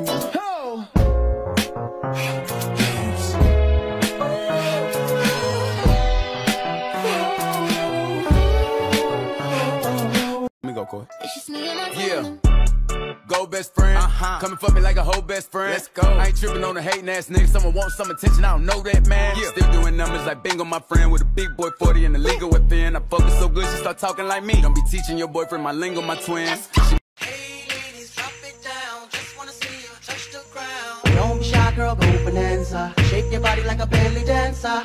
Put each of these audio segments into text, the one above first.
Come on. Oh. Let me go, Corey. Yeah. Go best friend. Uh-huh. Coming for me like a whole best friend. Let's go. I ain't tripping on the hating ass nigga. Someone wants some attention. I don't know that man. Yeah. Still doing numbers like bingo, my friend with a big boy 40 and the legal within. I focus so good, she start talking like me. Don't be teaching your boyfriend my lingo, my twin. Girl, go bonanza. Shake your body like a belly dancer.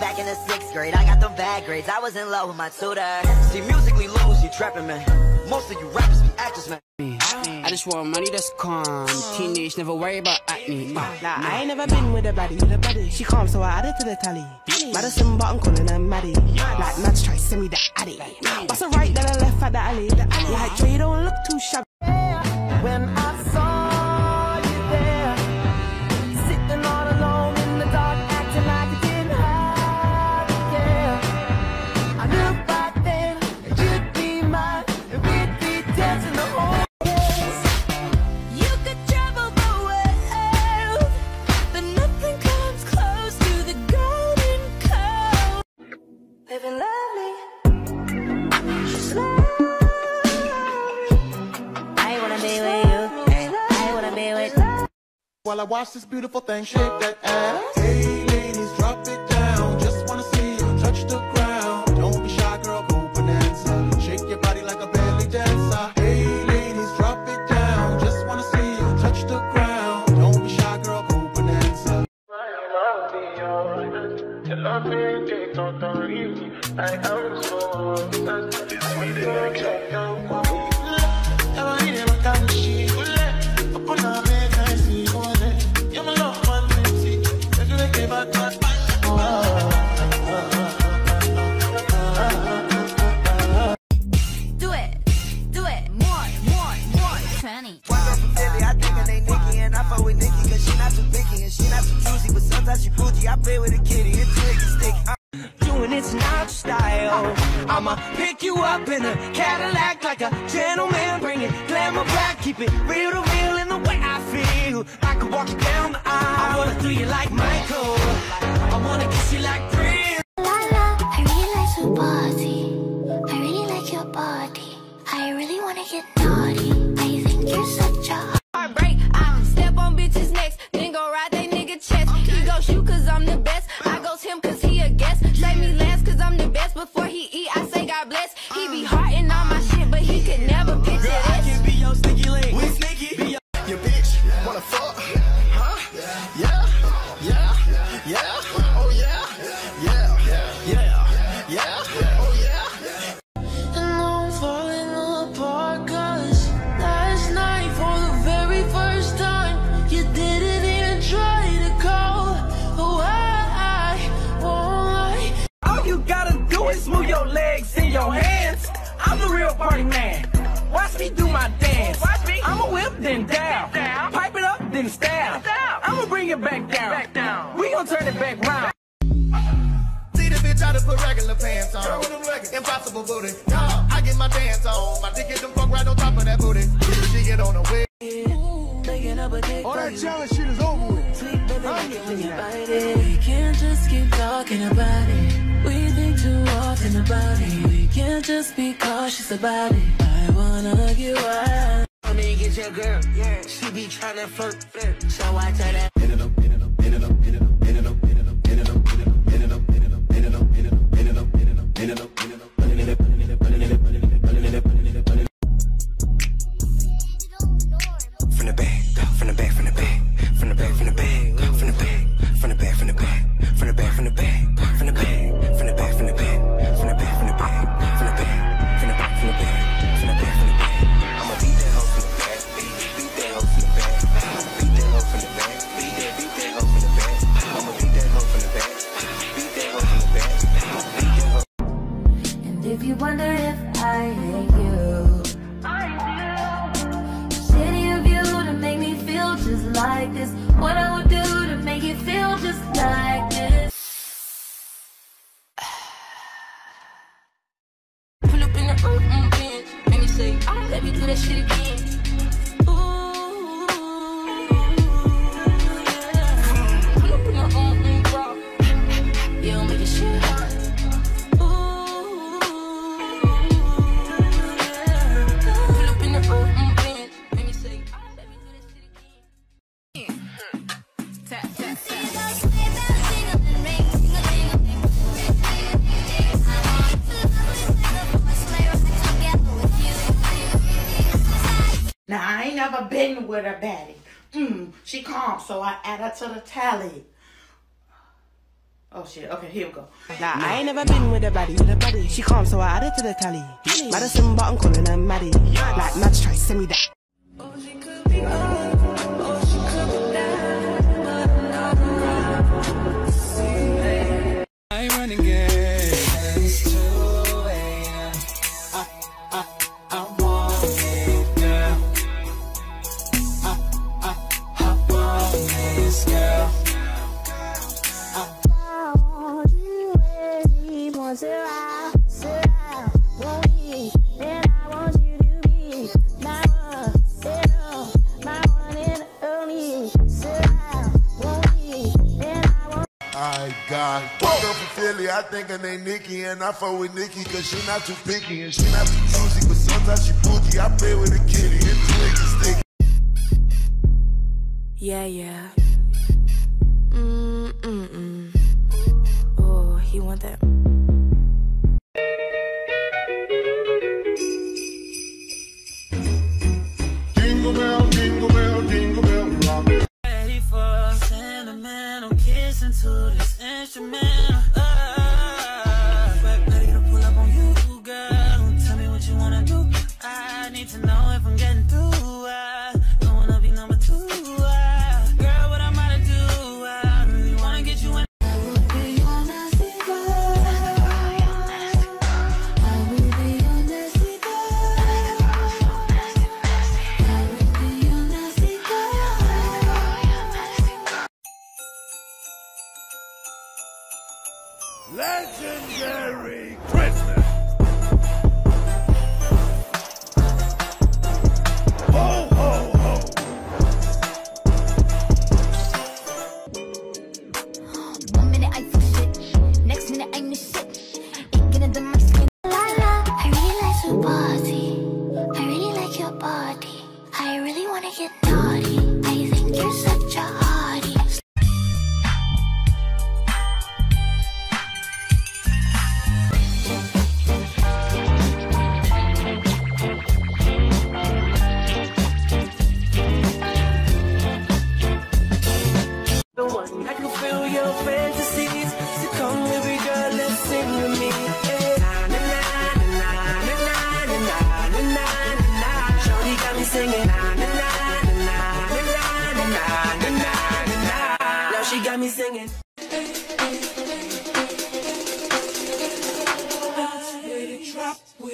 Back in the sixth grade, I got them bad grades. I was in love with my tutor. See, musically lows, you trapping, man. Most of you rappers be actors, man. I just want money that's calm. Teenage, never worry about acne. Uh, Nah, I ain't never been with a baddie. With a baddie. She calm, so I added to the tally. Madison, but I'm calling her Maddie. While I watch this beautiful thing shake that ass. Hey, ladies, drop it down. Just wanna see you touch the ground. Don't be shy, girl, go bonanza. Shake your body like a belly dancer. Hey, ladies, drop it down. Just wanna see you touch the ground. Don't be shy, girl, go bonanza. Do I'ma pick you up in a Cadillac like a gentleman, bring it glamour back, keep it real to real in the way I feel. I could walk you down the aisle. I wanna do you like Michael. I wanna kiss you like Impossible booty. Yeah, I get my dance on. My dick get them fuck right on top of that booty. She get on the way. All that challenge shit is over with. We can't just keep talking about it. We think too often about it. We can't just be cautious about it. I wanna get wild. Let me get your girl. Yeah. She be tryna flirt. So I tell that. If you wonder if I hate you. with her daddy. Mm, she calm, so I add her to the tally. Oh shit, okay, here we go. Nah, I ain't never been with a baddie. She calm, so I add her to the tally. Madison, but I'm calling her Maddie. Like, match, try send me that. I think her name Nikki, and I fuck with Nikki, cause she not too picky, and she not too choosy, but sometimes she boogie. I play with a kitty, and click and stick. Yeah, yeah. Mm-mm-mm. Oh, he want that.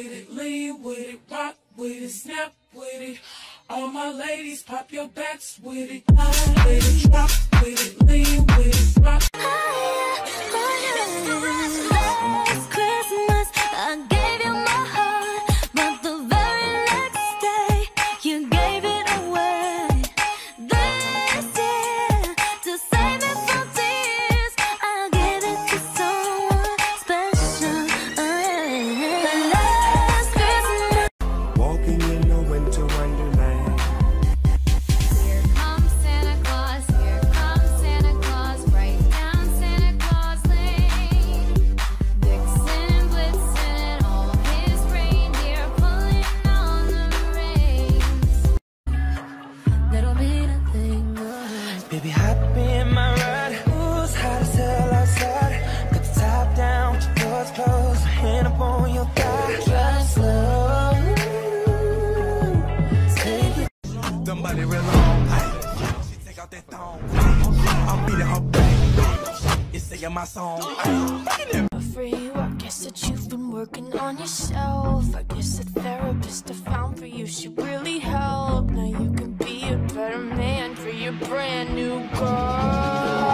with it, lean with it, rock with it, snap with it. All my ladies, pop your backs with it, pop with it, drop with it, lean with it, rock. higher, higher. that thong. I'm beating her back. It's saying my song. Free work, guess that you've been working on yourself. I guess the therapist I found for you should really help. Now you can be a better man for your brand new girl.